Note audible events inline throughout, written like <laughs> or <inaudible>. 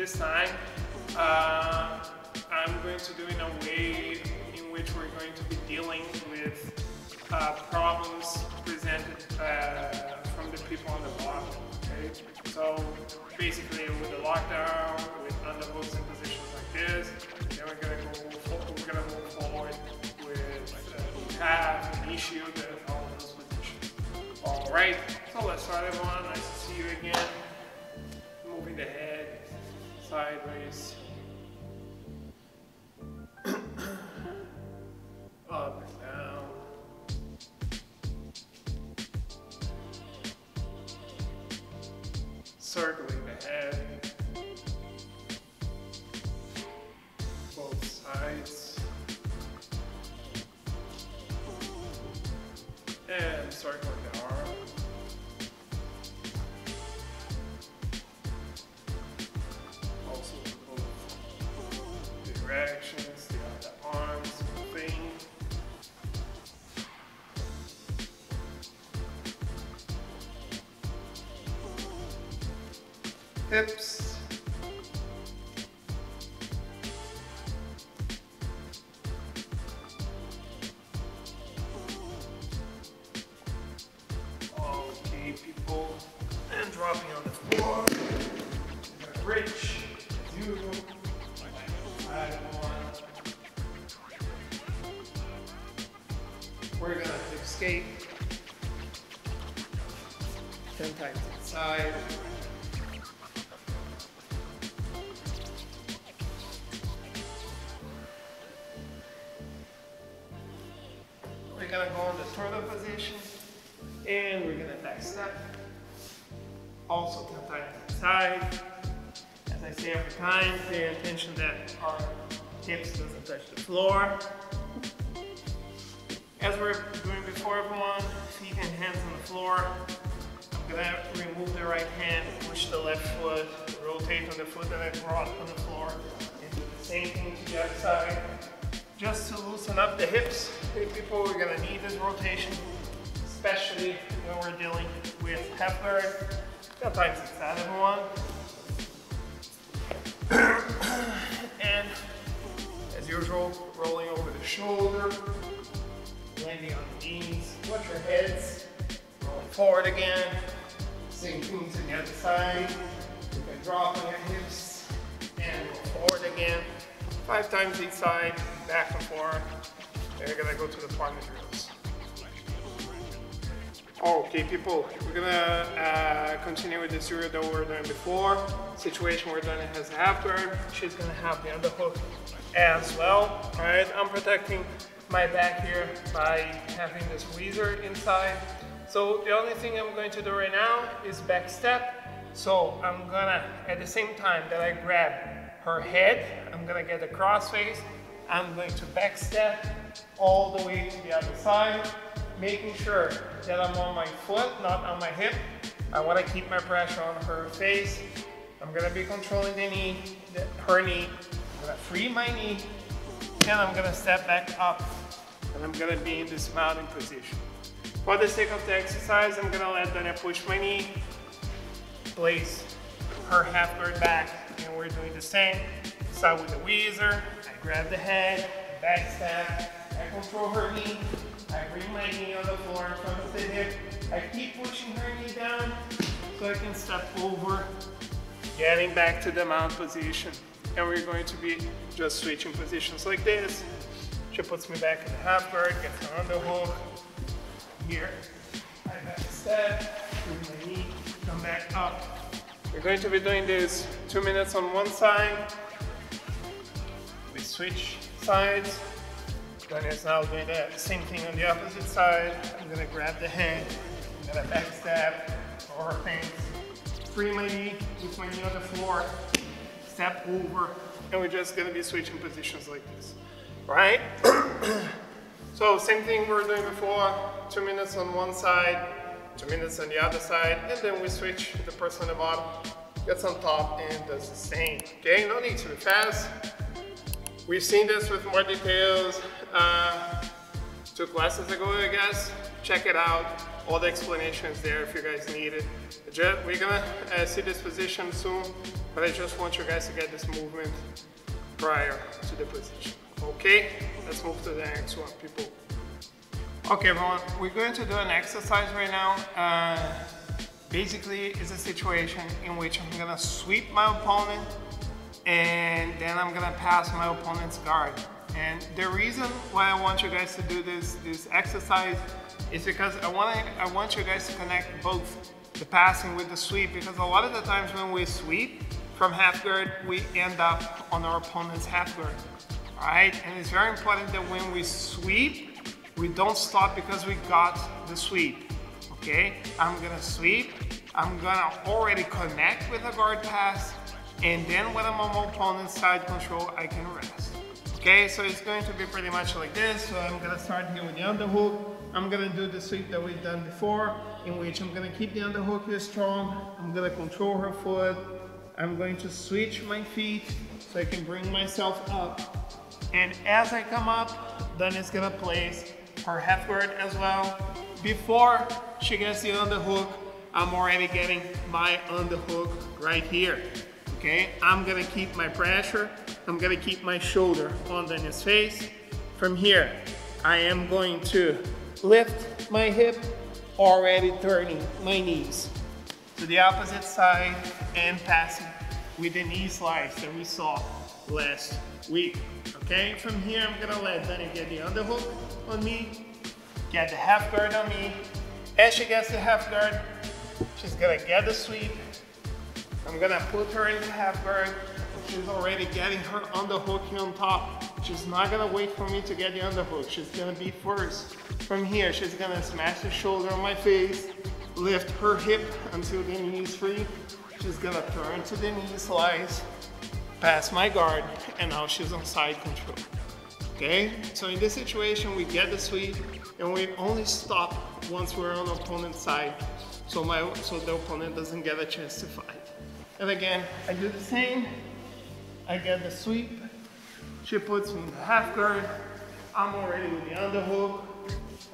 this time uh, I'm going to do in a way in which we're going to be dealing with uh, problems presented uh, from the people on the block. Okay? So basically with the lockdown, with underhooks in positions like this, then we're going to go we're going to move forward with uh, have an issue that all those positions. All right, so let's start everyone. Nice to see you again. Sideways. <coughs> Up down. Circling Hips. Okay, people, and dropping on the floor. Rich. Side. We're gonna escape. Ten times inside. Gonna go into turtle position and we're gonna back step. Also ten times side. As I say every time, pay attention that our hips doesn't touch the floor. As we're doing before everyone, feet and hands on the floor. I'm gonna remove the right hand, push the left foot, rotate on the foot that I brought on the floor, and do the same thing to the other side. Just to loosen up the hips, people, we're gonna need this rotation, especially when we're dealing with half guard. Sometimes it's not everyone. <coughs> and as usual, rolling over the shoulder, landing on the knees, watch your heads, rolling forward again, same thing to the other side, you can drop on your hips, and go forward again, five times each side, back and forth, then we're gonna go to the partner drills. Okay, people, we're gonna uh, continue with the zero that we were doing before. Situation we're doing has half guard. She's gonna have the underhook as well. All right, I'm protecting my back here by having this tweezer inside. So the only thing I'm going to do right now is back step. So I'm gonna, at the same time that I grab her head, I'm gonna get a cross face. I'm going to back step all the way to the other side making sure that I'm on my foot, not on my hip. I want to keep my pressure on her face. I'm to be controlling the knee, the, her knee. I'm to free my knee, and I'm to step back up, and I'm to be in this mounting position. For the sake of the exercise, I'm to let Dania push my knee, place her half guard back, and we're doing the same. Start with the tweezer, I grab the head, back step, I control her knee, I bring my knee on the floor in front of the hip. I keep pushing her knee down so I can step over, getting back to the mount position. And we're going to be just switching positions like this. She puts me back in the half guard, gets on the hook. Here, I back step, bring my knee, come back up. We're going to be doing this two minutes on one side. Switch sides. It's now doing the same thing on the opposite side. I'm gonna grab the hand, I'm gonna back step over face, free my knee, with my knee on the floor, step over, and we're just gonna be switching positions like this, right? <clears throat> so same thing we were doing before, two minutes on one side, two minutes on the other side, and then we switch the person on the bottom, gets on top and does the same. Okay, no need to be fast. We've seen this with more details uh, two classes ago, I guess. Check it out. All the explanations there if you guys need it. We're gonna uh, see this position soon, but I just want you guys to get this movement prior to the position. Okay, let's move to the next one, people. Okay, everyone, we're going to do an exercise right now. Uh, basically, it's a situation in which I'm gonna sweep my opponent and then I'm gonna pass my opponent's guard. And the reason why I want you guys to do this, this exercise is because I want, I want you guys to connect both the passing with the sweep because a lot of the times when we sweep from half guard, we end up on our opponent's half guard. All right, and it's very important that when we sweep, we don't stop because we got the sweep. Okay, I'm gonna sweep, I'm gonna already connect with a guard pass, and then when I'm on my opponent's side control, I can rest. Okay, so it's going to be pretty much like this. So I'm gonna start here with the underhook. I'm gonna do the sweep that we've done before, in which I'm gonna keep the underhook here strong. I'm gonna control her foot. I'm going to switch my feet so I can bring myself up. And as I come up, then it's gonna place her half guard as well. Before she gets the underhook, I'm already getting my underhook right here. Okay, I'm gonna keep my pressure. I'm gonna keep my shoulder on Daniel's face. From here, I am going to lift my hip, already turning my knees to the opposite side and passing with the knee slice that we saw last week. Okay, from here I'm gonna let Dani get the underhook on me, get the half guard on me. As she gets the half guard, she's gonna get the sweep, I'm gonna put her in guard. She's already getting her underhook here on top. She's not gonna wait for me to get the underhook. She's gonna be first. From here, she's gonna smash the shoulder on my face, lift her hip until the knee is free. She's gonna turn to the knee slice, pass my guard, and now she's on side control. Okay, so in this situation, we get the sweep, and we only stop once we're on the opponent's side, so, my, so the opponent doesn't get a chance to fight. And again, I do the same. I get the sweep. She puts me in the half guard. I'm already with the underhook.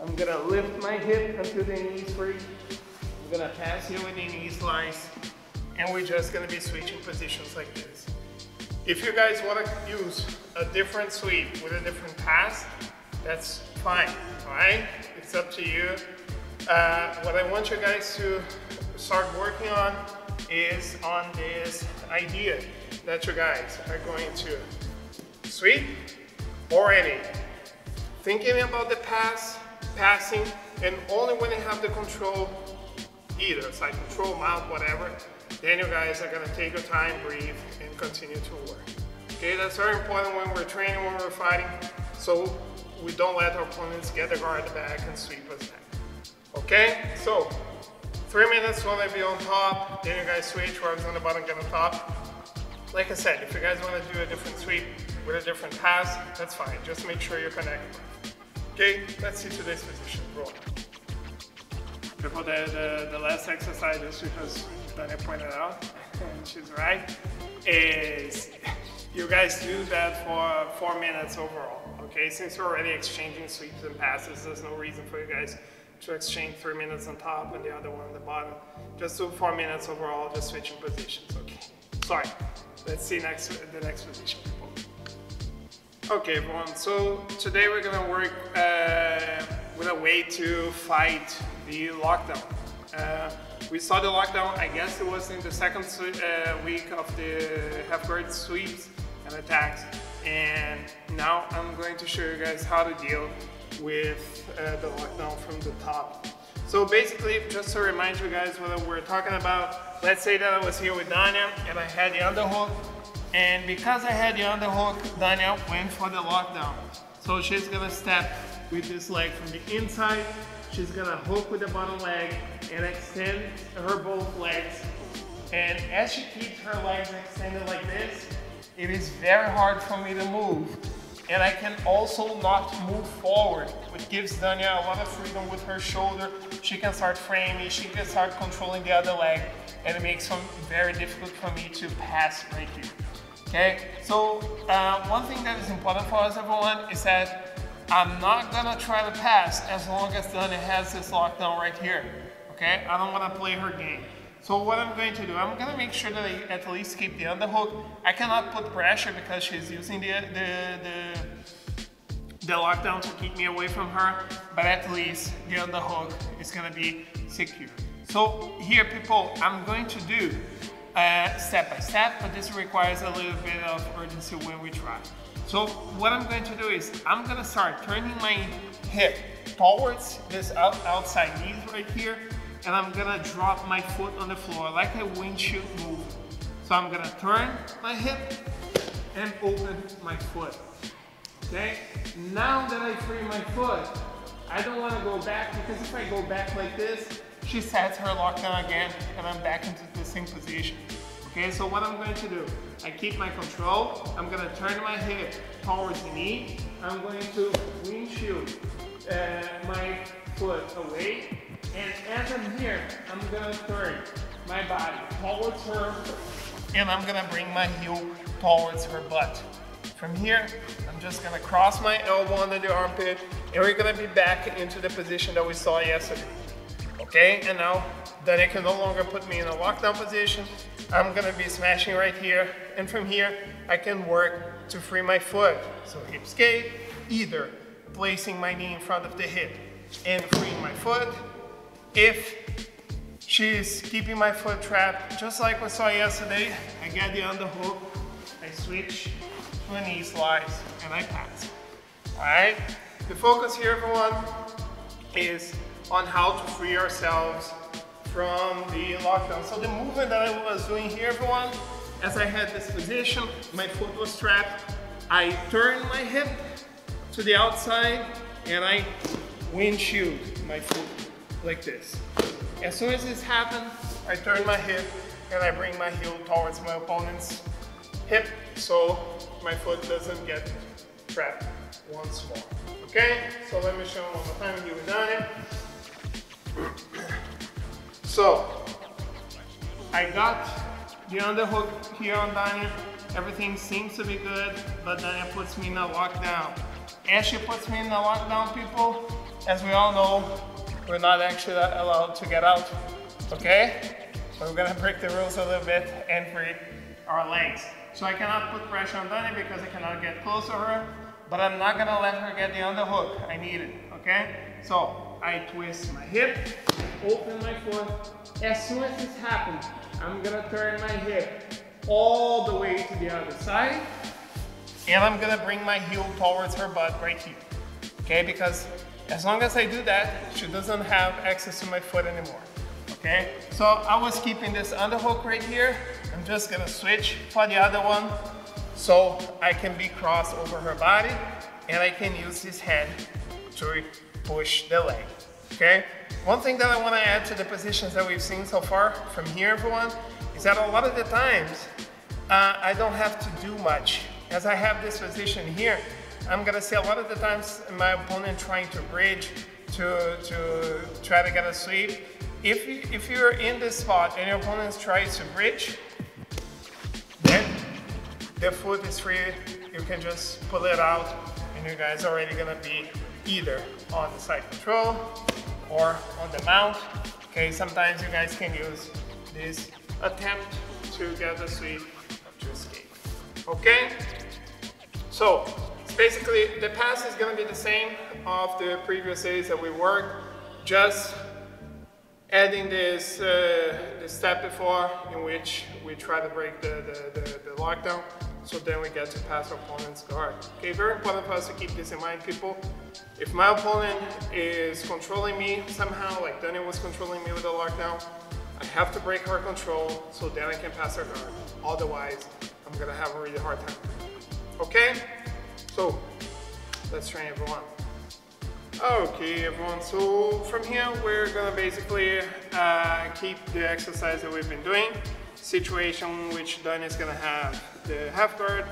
I'm gonna lift my hip until the knees free. I'm gonna pass here with the knee slice. And we're just gonna be switching positions like this. If you guys wanna use a different sweep with a different pass, that's fine, all right? It's up to you. Uh, what I want you guys to start working on is on this idea that you guys are going to sweep or any. thinking about the pass, passing, and only when you have the control, either side control, mount, whatever, then you guys are gonna take your time, breathe, and continue to work. Okay, that's very important when we're training, when we're fighting, so we don't let our opponents get the guard back and sweep us back. Okay, so Three minutes while I be on top, then you guys switch was on the bottom, get on top. Like I said, if you guys want to do a different sweep with a different pass, that's fine. Just make sure you're connected. Okay, let's see today's position. Roll. Before the, the, the last exercise, just because Dani pointed out, <laughs> and she's right, is you guys do that for four minutes overall. Okay, since we're already exchanging sweeps and passes, there's no reason for you guys to exchange three minutes on top and the other one on the bottom. Just do four minutes overall, just switching positions, okay. Sorry, let's see next the next position. Okay everyone, so today we're gonna work uh, with a way to fight the lockdown. Uh, we saw the lockdown, I guess it was in the second uh, week of the half-guard sweeps and attacks. And now I'm going to show you guys how to deal with uh, the lockdown from the top. So basically, just to remind you guys what we're talking about, let's say that I was here with Dania and I had the underhook, and because I had the underhook, Dania went for the lockdown. So she's gonna step with this leg from the inside, she's gonna hook with the bottom leg and extend her both legs. And as she keeps her legs extended like this, it is very hard for me to move and I can also not move forward, which gives Dania a lot of freedom with her shoulder. She can start framing, she can start controlling the other leg, and it makes it very difficult for me to pass right here. Okay, so uh, one thing that is important for us everyone is that I'm not gonna try to pass as long as Dani has this lockdown right here. Okay, I don't wanna play her game. So what I'm going to do, I'm gonna make sure that I at least keep the underhook. I cannot put pressure because she's using the, the, the, the lockdown to keep me away from her, but at least the underhook is gonna be secure. So here people, I'm going to do uh, step by step, but this requires a little bit of urgency when we try. So what I'm going to do is, I'm gonna start turning my hip towards this out, outside knees right here, and I'm gonna drop my foot on the floor like a windshield move. So I'm gonna turn my hip and open my foot. Okay? Now that I free my foot, I don't wanna go back because if I go back like this, she sets her lockdown again and I'm back into the same position. Okay, so what I'm going to do, I keep my control, I'm gonna turn my hip towards the knee, I'm going to windshield uh, my foot away, and as I'm here, I'm gonna turn my body towards her, and I'm gonna bring my heel towards her butt. From here, I'm just gonna cross my elbow under the armpit, and we're gonna be back into the position that we saw yesterday. Okay, and now that it can no longer put me in a lockdown position, I'm gonna be smashing right here, and from here, I can work to free my foot. So hip skate, either placing my knee in front of the hip and freeing my foot. If she's keeping my foot trapped, just like we saw yesterday, I get the underhook, I switch to a knee slice, and I pass. All right, the focus here, everyone, is on how to free ourselves from the lockdown. So the movement that I was doing here, everyone, as I had this position, my foot was trapped, I turned my hip to the outside and I windshield my foot like this. As soon as this happens, I turn my hip and I bring my heel towards my opponent's hip so my foot doesn't get trapped once more. Okay, so let me show one more time, you've done it. So, I got the underhook here on Dania. Everything seems to be good, but Dania puts me in a lockdown. As she puts me in a lockdown, people, as we all know, we're not actually allowed to get out, okay? So we're gonna break the rules a little bit and free our legs. So I cannot put pressure on Dani because I cannot get close to her, but I'm not gonna let her get the underhook. I need it, okay? So I twist my hip, open my foot. As soon as this happens, I'm gonna turn my hip all the way to the other side. And I'm gonna bring my heel towards her butt right here. Okay, because as long as I do that, she doesn't have access to my foot anymore. Okay, so I was keeping this underhook right here. I'm just gonna switch for the other one so I can be crossed over her body and I can use this hand to push the leg, okay? One thing that I wanna add to the positions that we've seen so far from here, everyone, is that a lot of the times, uh, I don't have to do much. As I have this position here, I'm gonna see a lot of the times my opponent trying to bridge to, to try to get a sweep. If, you, if you're in this spot and your opponent tries to bridge, then the foot is free. You can just pull it out and you guys are already gonna be either on the side control or on the mount. Okay, sometimes you guys can use this attempt to get the sweep to escape. Okay, so basically the pass is gonna be the same of the previous days that we worked, just adding this, uh, this step before in which we try to break the, the, the, the lockdown so then we get to pass our opponent's guard. Okay, very important for us to keep this in mind, people. If my opponent is controlling me somehow, like Daniel was controlling me with the lockdown, I have to break her control so then I can pass her guard. Otherwise, I'm gonna have a really hard time. Okay? So, let's train everyone. Okay, everyone, so from here, we're gonna basically uh, keep the exercise that we've been doing situation which Dani is gonna have the half guard.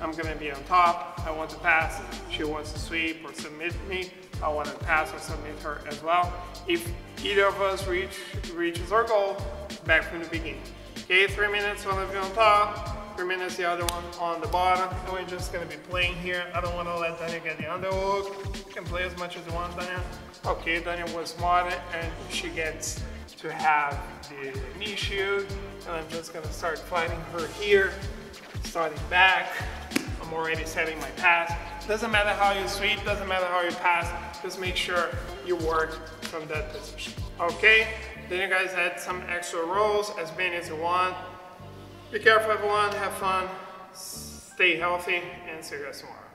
I'm gonna be on top. I want to pass. She wants to sweep or submit me. I want to pass or submit her as well. If either of us reach reaches our goal, back from the beginning. Okay, three minutes, one of you on top, Remains the other one on the bottom. And we're just gonna be playing here. I don't wanna let Daniel get the underhook. You can play as much as you want, Daniel. Okay, Daniel was smart and she gets to have the knee shield. And I'm just gonna start fighting her here. Starting back. I'm already setting my pass. Doesn't matter how you sweep, doesn't matter how you pass, just make sure you work from that position. Okay, then you guys add some extra rolls, as many as you want. Be careful everyone, have fun, stay healthy, and see you guys tomorrow.